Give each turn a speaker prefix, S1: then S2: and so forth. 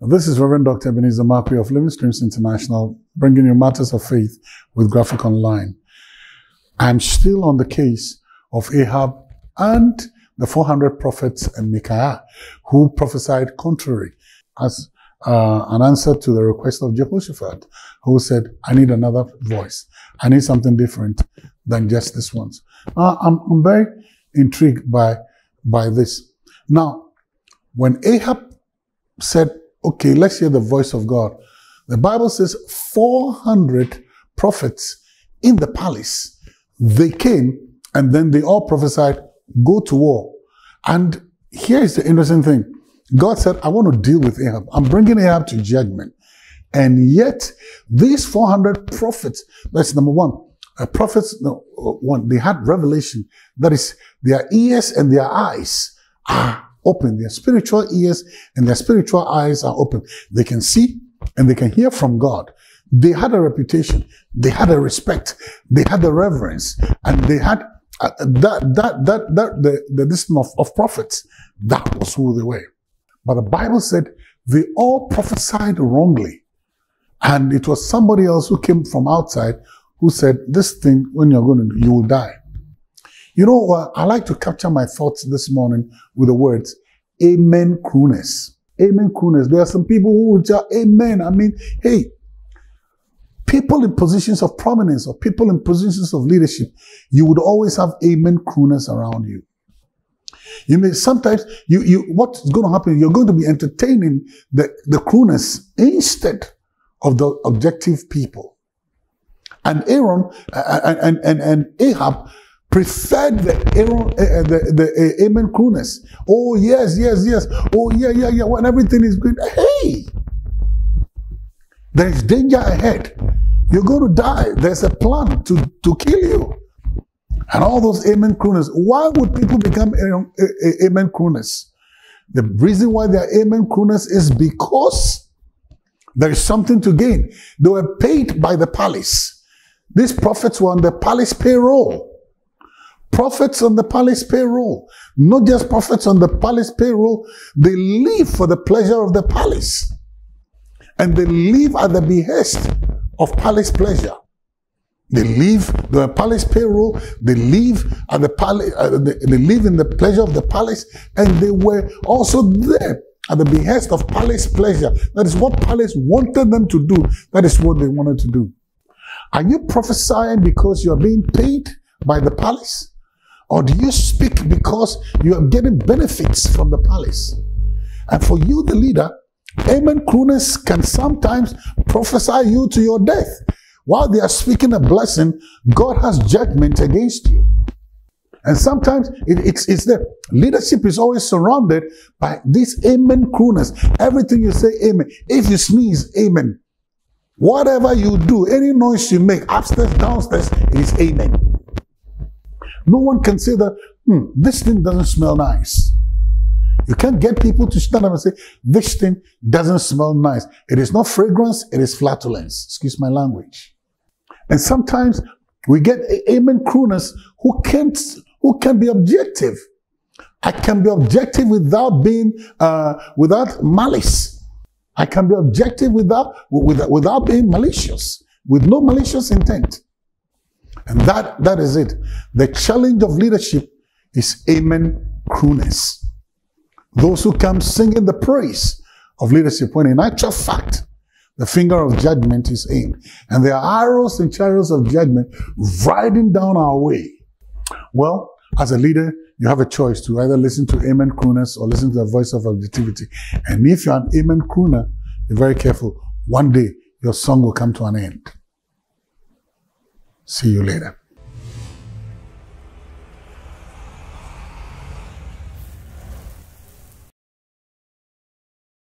S1: this is Reverend Dr. Ebenezer Markwei of Living Streams International, bringing you matters of faith with Graphic Online. I'm still on the case of Ahab and the 400 prophets and Micaiah who prophesied contrary as uh, an answer to the request of Jehoshaphat, who said, I need another voice. I need something different than just this one. Uh, I'm, I'm very intrigued by, by this. Now, when Ahab said, okay, let's hear the voice of God. The Bible says 400 prophets in the palace. They came and then they all prophesied, go to war. And here is the interesting thing. God said, I want to deal with Ahab. I'm bringing Ahab to judgment. And yet, these 400 prophets, that's number one, uh, prophets, no, uh, one, they had revelation. That is, their ears and their eyes are open. Their spiritual ears and their spiritual eyes are open. They can see and they can hear from God. They had a reputation. They had a respect. They had a reverence and they had uh, that, that, that, that, the, the list of, of prophets. That was who they were. But the Bible said they all prophesied wrongly. And it was somebody else who came from outside who said, this thing, when you're going to, you will die. You know what? I like to capture my thoughts this morning with the words, Amen crooners. Amen crooners. There are some people who will tell Amen. I mean, hey, people in positions of prominence or people in positions of leadership, you would always have Amen crooners around you. You may sometimes you you what's going to happen? You're going to be entertaining the the crooners instead of the objective people. And Aaron and and, and Ahab preferred the Aaron, uh, the, the uh, amen crooners. Oh, yes, yes, yes. Oh, yeah, yeah, yeah. When everything is good. Hey, there is danger ahead. You're going to die. There's a plan to, to kill you. And all those amen crooners. Why would people become amen crooners? The reason why they're amen crooners is because there is something to gain. They were paid by the palace. These prophets were on the palace payroll prophets on the palace payroll. Not just prophets on the palace payroll, they live for the pleasure of the palace. And they live at the behest of palace pleasure. They live the palace payroll. They live at the palace. Uh, they, they live in the pleasure of the palace, and they were also there at the behest of palace pleasure. That is what palace wanted them to do. That is what they wanted to do. Are you prophesying because you are being paid by the palace? Or do you speak because you are getting benefits from the palace? And for you, the leader, Amen crooners can sometimes prophesy you to your death. While they are speaking a blessing, God has judgment against you. And sometimes it, it's, it's the leadership is always surrounded by these amen crooners. Everything you say, amen. If you sneeze, amen. Whatever you do, any noise you make, upstairs, downstairs, is amen. No one can say that, hmm, this thing doesn't smell nice. You can't get people to stand up and say, this thing doesn't smell nice. It is not fragrance, it is flatulence. Excuse my language. And sometimes we get amen crooners who can't, who can be objective. I can be objective without being, uh, without malice. I can be objective without, without, without being malicious, with no malicious intent. And that, that is it. The challenge of leadership is amen crooners. Those who come singing the praise of leadership when in actual fact, the finger of judgment is aimed. And there are arrows and chariots of judgment riding down our way. Well, as a leader, you have a choice to either listen to amen crooners or listen to the voice of objectivity. And if you're an amen crooner, be very careful. One day, your song will come to an end. See you later.